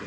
Yeah,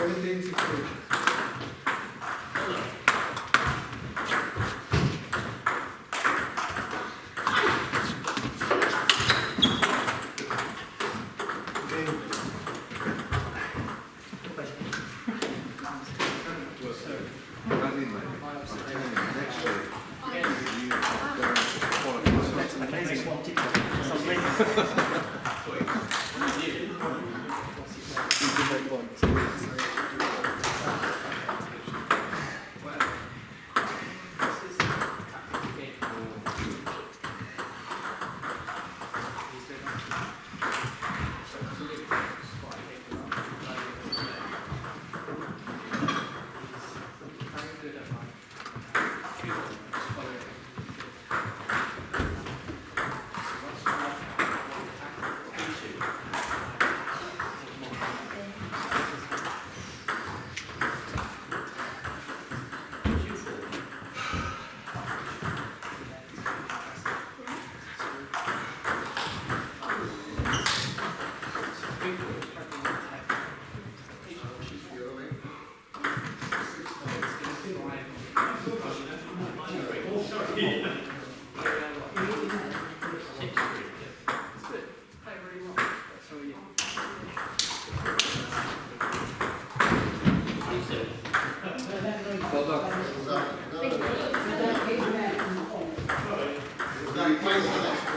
17, 16. thank you. That place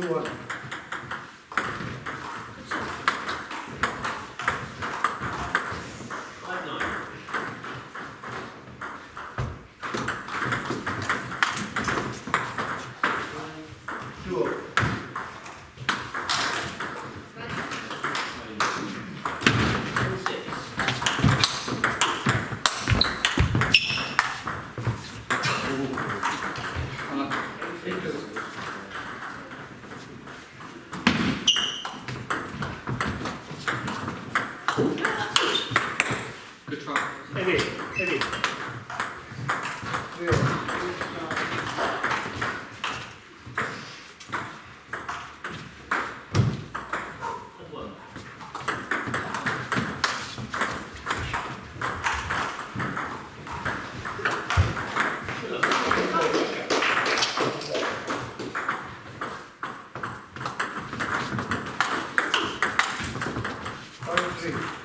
to one. Good try. En weer. Thank you.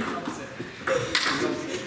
どうぞ。